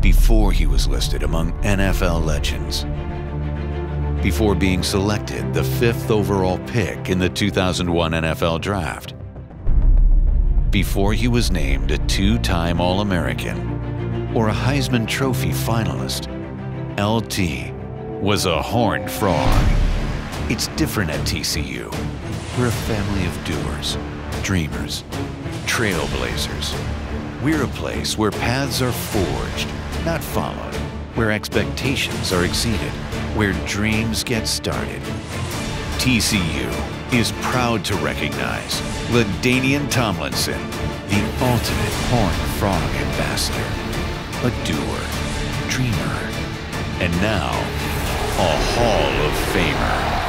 before he was listed among NFL legends. Before being selected the fifth overall pick in the 2001 NFL Draft. Before he was named a two-time All-American or a Heisman Trophy finalist, LT was a horned frog. It's different at TCU. We're a family of doers, dreamers, trailblazers. We're a place where paths are forged, not followed, where expectations are exceeded, where dreams get started. TCU is proud to recognize LaDainian Tomlinson, the ultimate Horned Frog ambassador, a doer, dreamer, and now a Hall of Famer.